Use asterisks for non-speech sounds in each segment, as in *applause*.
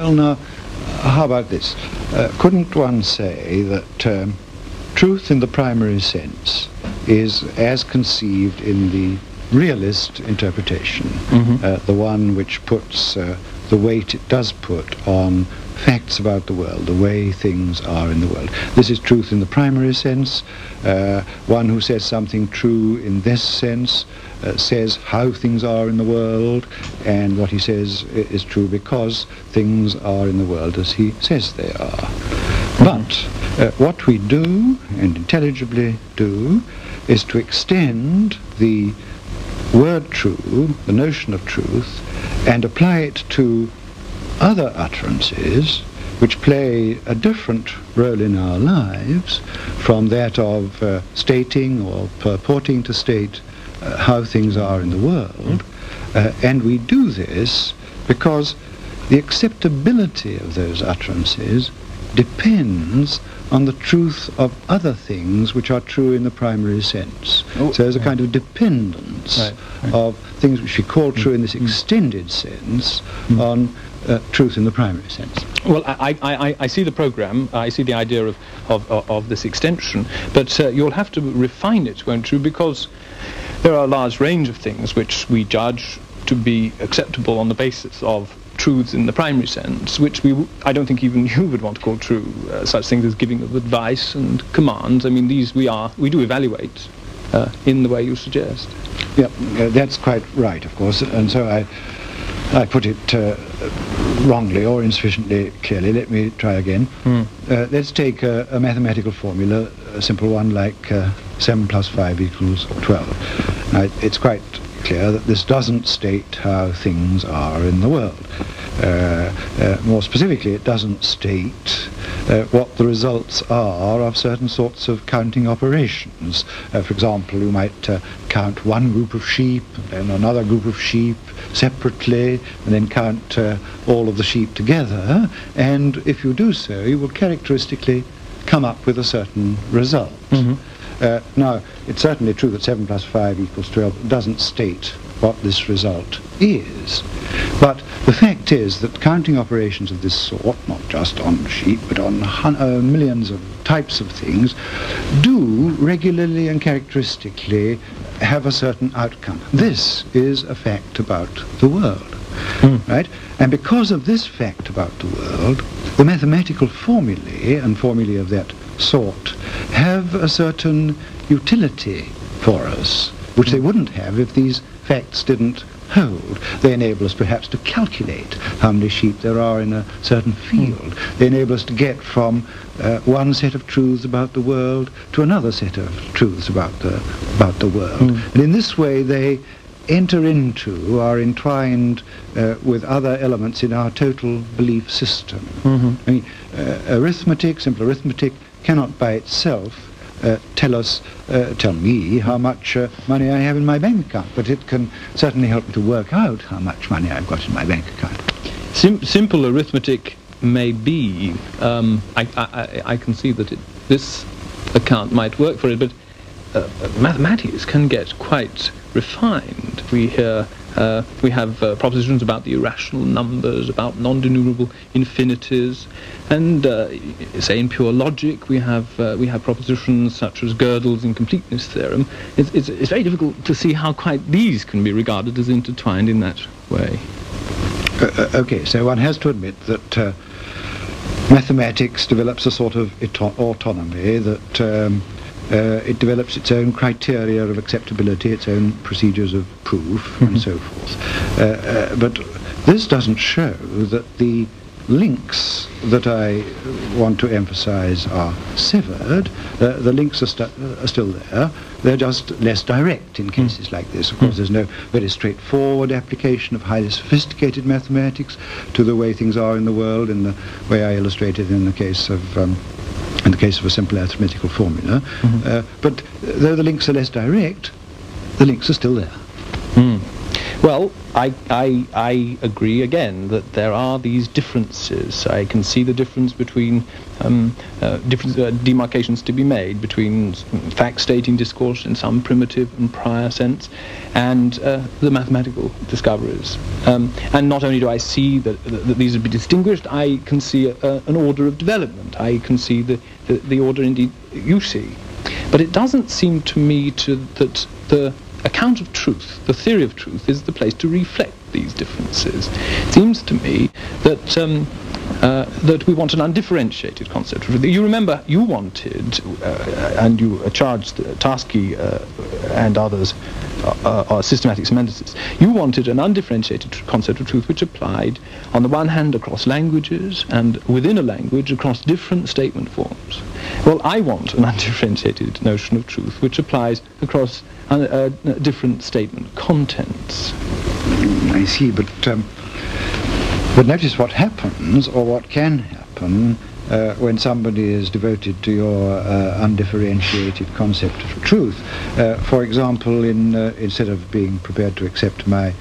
Well, now, how about this? Uh, couldn't one say that um, truth in the primary sense is as conceived in the realist interpretation, Mhm. uh, the one which puts uh, the weight it does put on facts about the world, the way things are in the world. This is truth in the primary sense. Uh, one who says something true in this sense uh, says how things are in the world, and what he says is true because things are in the world as he says they are. But uh, what we do, and intelligibly do, is to extend the word true, the notion of truth, and apply it to other utterances which play a different role in our lives from that of uh, stating or purporting to state uh, how things are in the world. Uh, and we do this because the acceptability of those utterances depends on the truth of other things which are true in the primary sense. Oh, so there's a kind of dependence Right, right. of things which we call true in this extended sense on uh, truth in the primary sense. Well, I, I, I, I see the program, I see the idea of, of, of, of this extension, but uh, you'll have to refine it, won't you? Because there are a large range of things which we judge to be acceptable on the basis of truths in the primary sense, which we, I don't think even *laughs* you would want to call true, uh, such things as giving of advice and commands. I mean, these we are, we do evaluate uh, in the way you suggest. Yeah, uh, that's quite right, of course, and so I, I put it uh, wrongly or insufficiently clearly. Let me try again. Uh, let's take a, a mathematical formula, a simple one like uh, 7 plus 5 equals 12. Now, it's quite clear that this doesn't state how things are in the world. Uh, uh, more specifically, it doesn't state uh, what the results are of certain sorts of counting operations. Uh, for example, you might uh, count one group of sheep, and another group of sheep separately, and then count uh, all of the sheep together, and if you do so, you will characteristically come up with a certain result. Uh, now, it's certainly true that 7 plus 5 equals 12 doesn't state what this result is. But the fact is that counting operations of this sort, not just on sheep, but on uh, millions of types of things, do regularly and characteristically have a certain outcome. This is a fact about the world. Right? And because of this fact about the world, the mathematical formulae and formulae of that sort have a certain utility for us, which they wouldn't have if these facts didn't hold. They enable us perhaps to calculate how many sheep there are in a certain field. They enable us to get from uh, one set of truths about the world to another set of truths about the, about the world. And in this way they enter into, are entwined uh, with other elements in our total belief system. I mean, uh, arithmetic, simple arithmetic, cannot by itself uh, tell us, uh, tell me how much uh, money I have in my bank account, but it can certainly help me to work out how much money I've got in my bank account. Sim- simple arithmetic may be. Um, I, I, I- can see that it, this account might work for it, but uh, uh, mathematics can get quite refined. We hear. Uh, we have uh, propositions about the irrational numbers, about non-denumerable infinities, and uh, say in pure logic we have uh, we have propositions such as Gödel's incompleteness theorem. It's, it's, it's very difficult to see how quite these can be regarded as intertwined in that way. Uh, uh, okay, so one has to admit that mathematics develops a sort of auto- autonomy, that um, uh, it develops its own criteria of acceptability, its own procedures of proof, and so forth. Uh, uh, but this doesn't show that the links that I want to emphasize are severed. Uh, the links are, stu- are still there. They're just less direct in cases like this. Of course, there's no very straightforward application of highly sophisticated mathematics to the way things are in the world in the way I illustrated in the case of um, in the case of a simple arithmetical formula. Uh, but though the links are less direct, the links are still there. Mm. Well, I, I, I agree again that there are these differences. I can see the difference between um, uh, different uh, demarcations to be made between fact-stating discourse in some primitive and prior sense and uh, the mathematical discoveries. Um, and not only do I see that, that, these would be distinguished, I can see a, an order of development. I can see the, the, the order indeed you see. But it doesn't seem to me to, that the account of truth, the theory of truth, is the place to reflect these differences. It seems to me that um, uh, that we want an undifferentiated concept. Of truth. You remember you wanted, uh, and you charged Tarski uh, and others, uh, uh, systematic semanticists, you wanted an undifferentiated concept of truth which applied, on the one hand, across languages, and within a language, across different statement forms. Well, I want an *laughs* undifferentiated notion of truth which applies across uh, different statement contents. I see, but um, but notice what happens, or what can happen, uh, when somebody is devoted to your uh, undifferentiated concept of truth. Uh, for example, in, uh, instead of being prepared to accept my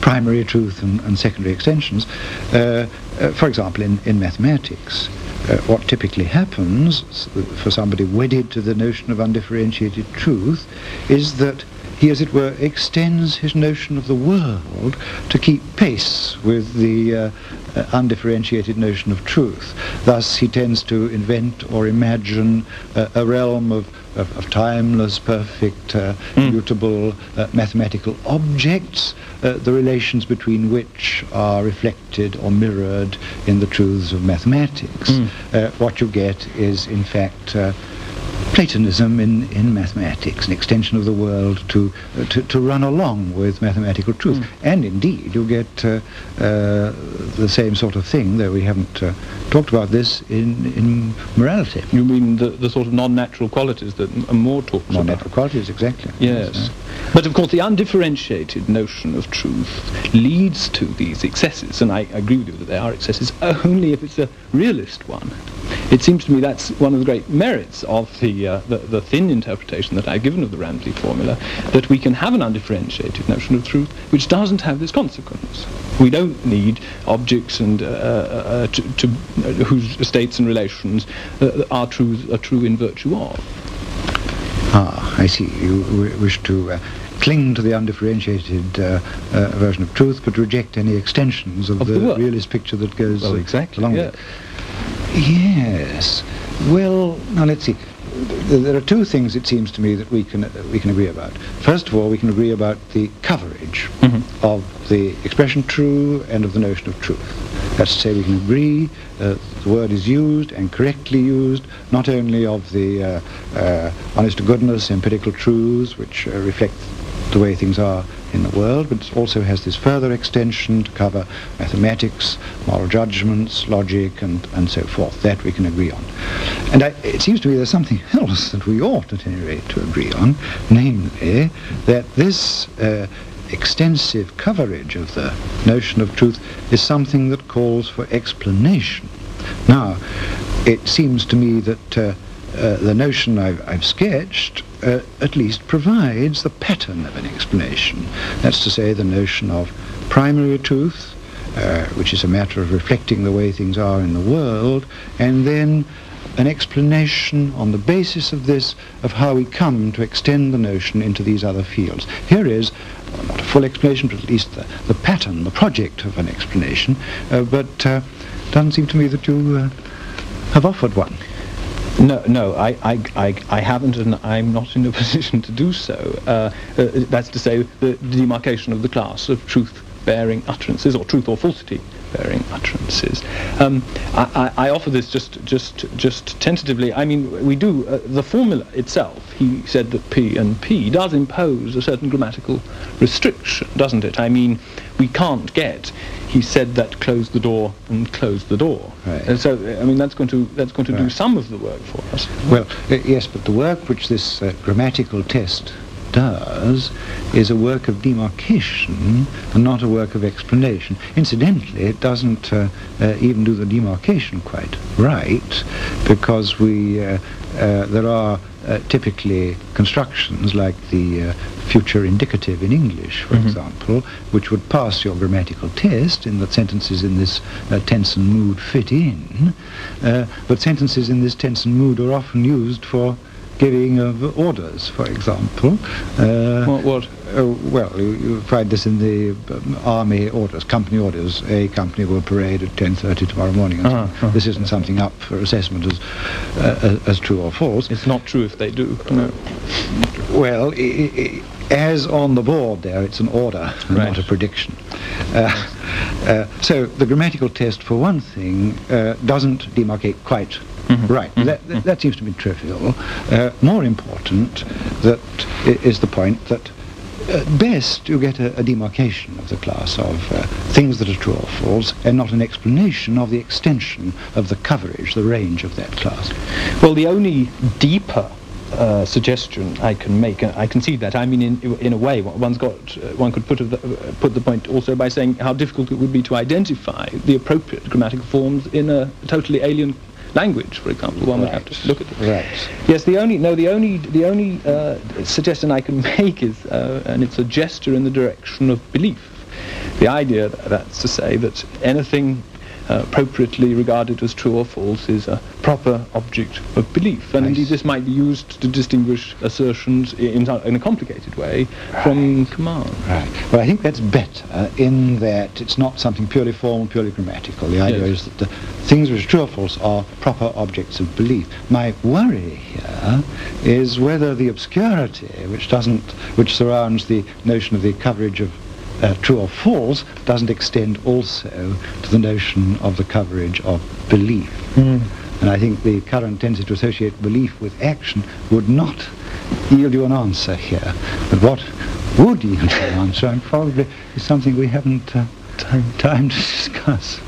primary truth and, and secondary extensions, uh, uh, for example, in, in mathematics, what typically happens for somebody wedded to the notion of undifferentiated truth is that he, as it were, extends his notion of the world to keep pace with the uh, uh, undifferentiated notion of truth. Thus, he tends to invent or imagine uh, a realm of, of, of, timeless, perfect, uh, mm. mutable uh, mathematical objects, uh, the relations between which are reflected or mirrored in the truths of mathematics. Mm. what you get is, in fact, Platonism in, in mathematics, an extension of the world to, uh, to, to, run along with mathematical truth. Mm. And indeed, you get uh, uh, the same sort of thing, though we haven't uh, talked about this in, in morality. You mean the, the sort of non-natural qualities that are more talked about? Non-natural qualities, exactly. Yes. yes. But of course, the undifferentiated notion of truth leads to these excesses, and I agree with you that they are excesses only if it's a realist one. It seems to me that's one of the great merits of the, uh, the, the, thin interpretation that I've given of the Ramsey formula, that we can have an undifferentiated notion of truth which doesn't have this consequence. We don't need objects and uh, uh, uh to, to uh, whose states and relations uh, are true, are true in virtue of. Ah, I see. You wish to cling to the undifferentiated uh, uh, version of truth, but reject any extensions of, of the, the realist picture that goes well, exactly, along yeah. with it. Yes. Well, now let's see. There are two things it seems to me that we can uh, we can agree about. First of all, we can agree about the coverage mm-hmm. of the expression true and of the notion of truth. That's to say, we can agree uh, the word is used and correctly used, not only of the uh, uh, honest to goodness empirical truths which uh, reflect the way things are in the world, but it also has this further extension to cover mathematics, moral judgments, logic, and, and so forth. That we can agree on. And I, it seems to me there's something else that we ought, at any rate, to agree on, namely that this uh, extensive coverage of the notion of truth is something that calls for explanation. Now, it seems to me that uh, uh, the notion I've, I've sketched uh, at least provides the pattern of an explanation. That's to say, the notion of primary truth, uh, which is a matter of reflecting the way things are in the world, and then an explanation on the basis of this of how we come to extend the notion into these other fields. Here is well, not a full explanation, but at least the, the pattern, the project of an explanation, uh, but uh, doesn't seem to me that you uh, have offered one. No, no, I, I, I, I, haven't, and I'm not in a *laughs* position to do so. Uh, uh, that's to say, the demarcation of the class of truth-bearing utterances, or truth or falsity bearing utterances. Um, I, I, offer this just, just, just tentatively. I mean, we do uh, the formula itself. He said that P and P does impose a certain grammatical restriction, doesn't it? I mean, we can't get he said that close the door and close the door. Right. And so, I mean, that's going to that's going to right. do some of the work for us. Well, uh, yes, but the work which this uh, grammatical test does is a work of demarcation and not a work of explanation. Incidentally, it doesn't uh, uh, even do the demarcation quite right because we uh, uh there are uh, typically constructions like the future indicative in English, for Mhm. example, which would pass your grammatical test in that sentences in this uh, tense and mood fit in, uh, but sentences in this tense and mood are often used for giving of orders, for example. Uh, What? what? Oh, well, you, you find this in the um, army orders, company orders. A company will parade at 10.30 tomorrow morning. and so on. Uh-huh. This isn't something up for assessment as, uh, as, as true or false. It's not true if they do. No. Well, i- i- as on the board there, it's an order, Right. not a prediction. Uh, uh, so the grammatical test, for one thing, uh, doesn't demarcate quite Mhm, right. mhm, That, that, that seems to be trivial. Uh, more important that is the point that at best you get a, a demarcation of the class of uh, things that are true or false and not an explanation of the extension of the coverage, the range of that class. Well, the only deeper uh, suggestion I can make, and I concede that. I mean, in, in a way, one's got, uh, one could put, a, uh, put the point also by saying how difficult it would be to identify the appropriate grammatical forms in a totally alien language, for example. One would have to look at it. Right. Yes, the only no, the only the only uh, suggestion I can *laughs* make is, uh, and it's a gesture in the direction of belief. The idea, that's to say, that anything uh, appropriately regarded as true or false is a proper object of belief, and indeed this might be used to distinguish assertions in, in a complicated way from command. Right. Well, I think that's better in that it's not something purely formal, purely grammatical. The idea Yes. is that the things which are true or false are proper objects of belief. My worry here is whether the obscurity which doesn't, which surrounds the notion of the coverage of uh, true or false doesn't extend also to the notion of the coverage of belief. And I think the current tendency to associate belief with action would not yield you an answer here. But what would yield you an answer, and probably is something we haven't uh, time, time to discuss.